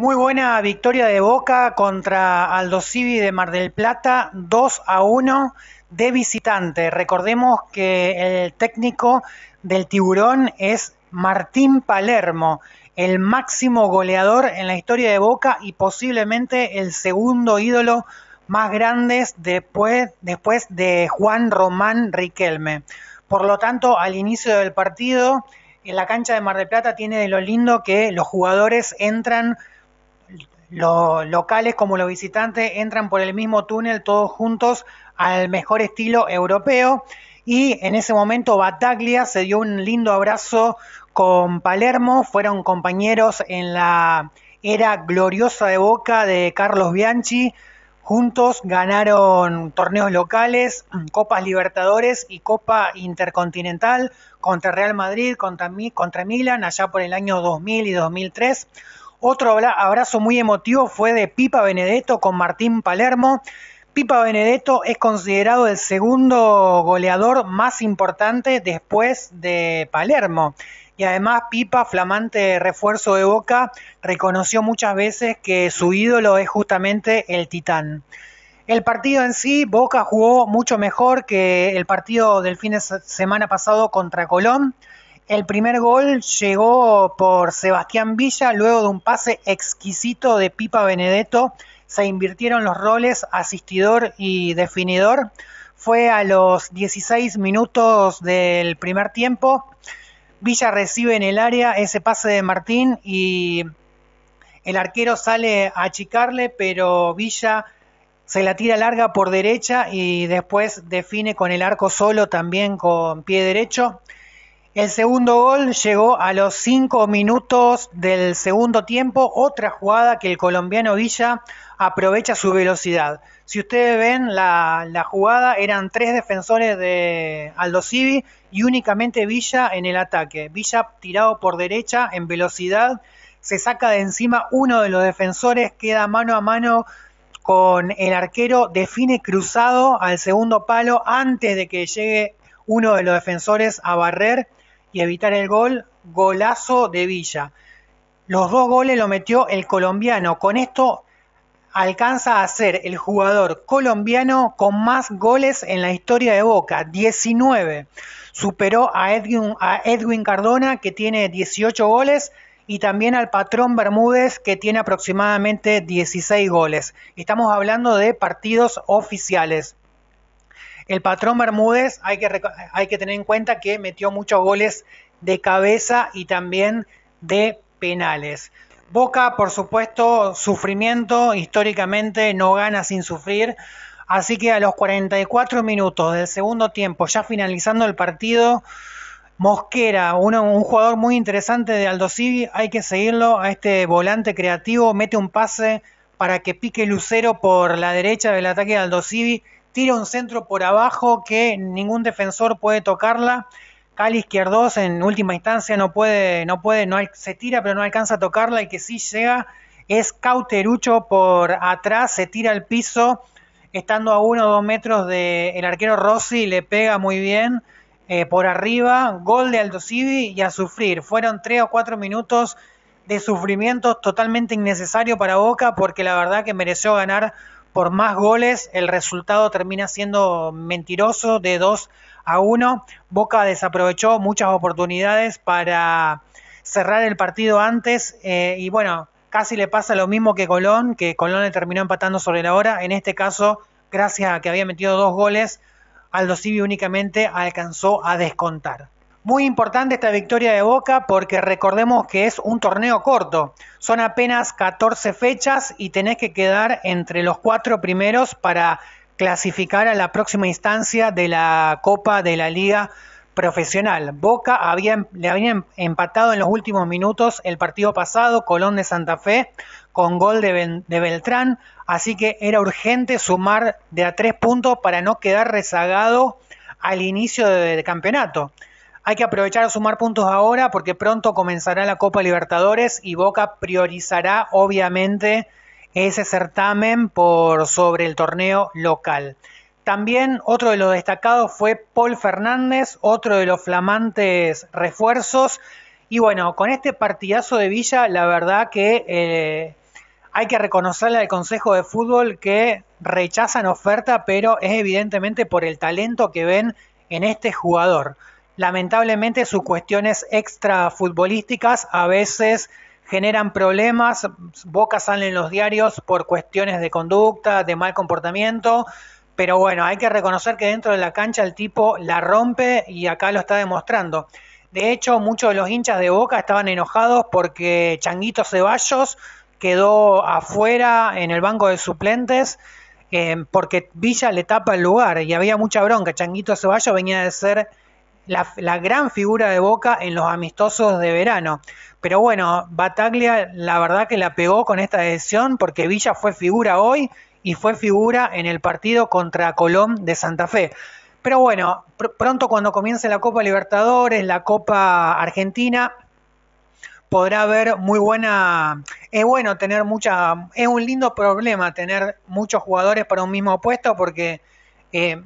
Muy buena victoria de Boca contra Aldo Civi de Mar del Plata, 2 a 1 de visitante. Recordemos que el técnico del tiburón es Martín Palermo, el máximo goleador en la historia de Boca y posiblemente el segundo ídolo más grande después, después de Juan Román Riquelme. Por lo tanto, al inicio del partido, en la cancha de Mar del Plata tiene de lo lindo que los jugadores entran los locales como los visitantes entran por el mismo túnel todos juntos al mejor estilo europeo. Y en ese momento Bataglia se dio un lindo abrazo con Palermo, fueron compañeros en la era gloriosa de Boca de Carlos Bianchi, juntos ganaron torneos locales, Copas Libertadores y Copa Intercontinental contra Real Madrid, contra, contra Milan, allá por el año 2000 y 2003. Otro abrazo muy emotivo fue de Pipa Benedetto con Martín Palermo. Pipa Benedetto es considerado el segundo goleador más importante después de Palermo. Y además Pipa, flamante refuerzo de Boca, reconoció muchas veces que su ídolo es justamente el Titán. El partido en sí, Boca jugó mucho mejor que el partido del fin de semana pasado contra Colón. El primer gol llegó por Sebastián Villa luego de un pase exquisito de Pipa Benedetto. Se invirtieron los roles asistidor y definidor. Fue a los 16 minutos del primer tiempo. Villa recibe en el área ese pase de Martín y el arquero sale a achicarle, pero Villa se la tira larga por derecha y después define con el arco solo también con pie derecho. El segundo gol llegó a los 5 minutos del segundo tiempo, otra jugada que el colombiano Villa aprovecha su velocidad. Si ustedes ven la, jugada, eran tres defensores de Aldo Civi y únicamente Villa en el ataque. Villa tirado por derecha en velocidad, se saca de encima uno de los defensores, queda mano a mano con el arquero, define cruzado al segundo palo antes de que llegue uno de los defensores a barrer y evitar el gol, golazo de Villa. Los dos goles lo metió el colombiano. Con esto alcanza a ser el jugador colombiano con más goles en la historia de Boca, 19. Superó a Edwin, a Edwin Cardona, que tiene 18 goles, y también al patrón Bermúdez, que tiene aproximadamente 16 goles. Estamos hablando de partidos oficiales. El patrón Bermúdez hay que, tener en cuenta que metió muchos goles de cabeza y también de penales. Boca, por supuesto, sufrimiento, históricamente no gana sin sufrir. Así que a los 44 minutos del segundo tiempo, ya finalizando el partido, Mosquera, un jugador muy interesante de Aldo Civi, hay que seguirlo a este volante creativo, mete un pase para que pique Lucero por la derecha del ataque de Aldo Civi tira un centro por abajo que ningún defensor puede tocarla. Cali Izquierdos en última instancia no puede, no puede, no se tira pero no alcanza a tocarla y que sí llega es Cauterucho por atrás, se tira al piso, estando a uno o dos metros del arquero Rossi, le pega muy bien eh, por arriba, gol de Aldo Civi y a sufrir. Fueron tres o cuatro minutos de sufrimiento totalmente innecesario para Boca porque la verdad que mereció ganar por más goles, el resultado termina siendo mentiroso de 2 a 1. Boca desaprovechó muchas oportunidades para cerrar el partido antes eh, y bueno, casi le pasa lo mismo que Colón, que Colón le terminó empatando sobre la hora. En este caso, gracias a que había metido dos goles, Aldo Civi únicamente alcanzó a descontar. Muy importante esta victoria de Boca porque recordemos que es un torneo corto. Son apenas 14 fechas y tenés que quedar entre los cuatro primeros para clasificar a la próxima instancia de la Copa de la Liga Profesional. Boca había, le habían empatado en los últimos minutos el partido pasado, Colón de Santa Fe, con gol de, de Beltrán, así que era urgente sumar de a tres puntos para no quedar rezagado al inicio del campeonato. Hay que aprovechar a sumar puntos ahora porque pronto comenzará la Copa Libertadores y Boca priorizará obviamente ese certamen por sobre el torneo local. También otro de los destacados fue Paul Fernández, otro de los flamantes refuerzos. Y bueno, con este partidazo de Villa, la verdad que eh, hay que reconocerle al Consejo de Fútbol que rechazan oferta, pero es evidentemente por el talento que ven en este jugador. Lamentablemente sus cuestiones extra futbolísticas a veces generan problemas, Boca sale en los diarios por cuestiones de conducta, de mal comportamiento, pero bueno, hay que reconocer que dentro de la cancha el tipo la rompe y acá lo está demostrando. De hecho, muchos de los hinchas de Boca estaban enojados porque Changuito Ceballos quedó afuera en el banco de suplentes eh, porque Villa le tapa el lugar y había mucha bronca. Changuito Ceballos venía de ser la, gran figura de Boca en los amistosos de verano. Pero bueno, Bataglia la verdad que la pegó con esta decisión porque Villa fue figura hoy y fue figura en el partido contra Colón de Santa Fe. Pero bueno, pr pronto cuando comience la Copa Libertadores, la Copa Argentina, podrá haber muy buena. Es bueno tener mucha. Es un lindo problema tener muchos jugadores para un mismo puesto porque eh,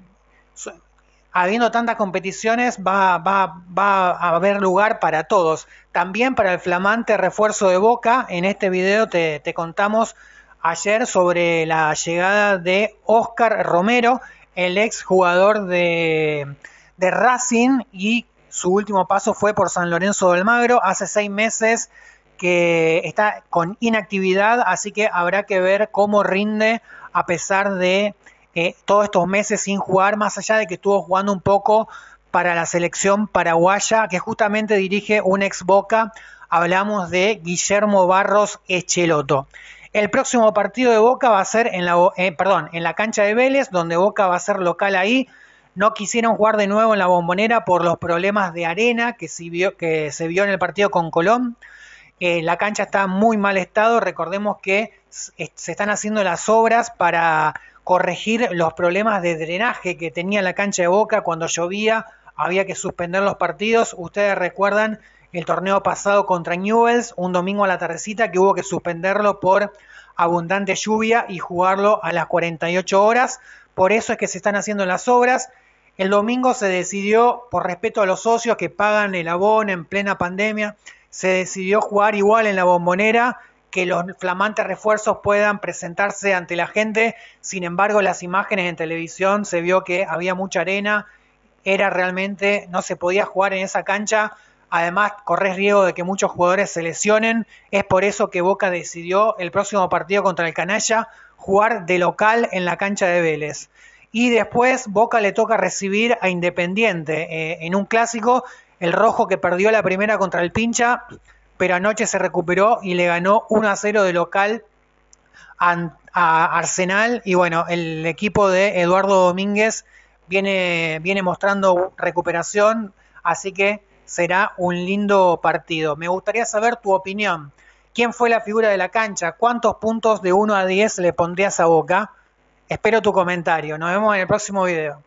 habiendo tantas competiciones va, va, va, a haber lugar para todos. También para el flamante refuerzo de Boca. En este video te, te contamos ayer sobre la llegada de Oscar Romero, el ex jugador de, de Racing y su último paso fue por San Lorenzo del Magro, hace seis meses que está con inactividad, así que habrá que ver cómo rinde a pesar de eh, todos estos meses sin jugar, más allá de que estuvo jugando un poco para la selección paraguaya, que justamente dirige un ex Boca, hablamos de Guillermo Barros Echeloto. El próximo partido de Boca va a ser en la, eh, perdón, en la cancha de Vélez, donde Boca va a ser local ahí no quisieron jugar de nuevo en la bombonera por los problemas de arena que se vio, que se vio en el partido con Colón. Eh, la cancha está en muy mal estado. Recordemos que se están haciendo las obras para corregir los problemas de drenaje que tenía la cancha de Boca cuando llovía. Había que suspender los partidos. Ustedes recuerdan el torneo pasado contra Newells, un domingo a la tardecita, que hubo que suspenderlo por abundante lluvia y jugarlo a las 48 horas. Por eso es que se están haciendo las obras. El domingo se decidió, por respeto a los socios que pagan el abono en plena pandemia, se decidió jugar igual en la bombonera, que los flamantes refuerzos puedan presentarse ante la gente. Sin embargo, las imágenes en televisión se vio que había mucha arena, era realmente, no se podía jugar en esa cancha. Además, corres riesgo de que muchos jugadores se lesionen. Es por eso que Boca decidió el próximo partido contra el Canalla jugar de local en la cancha de Vélez. Y después Boca le toca recibir a Independiente eh, en un clásico, el rojo que perdió la primera contra el Pincha, pero anoche se recuperó y le ganó 1 a 0 de local a, Arsenal. Y bueno, el equipo de Eduardo Domínguez viene, viene mostrando recuperación, así que será un lindo partido. Me gustaría saber tu opinión. ¿Quién fue la figura de la cancha? ¿Cuántos puntos de 1 a 10 le pondrías a Boca? Espero tu comentario. Nos vemos en el próximo video.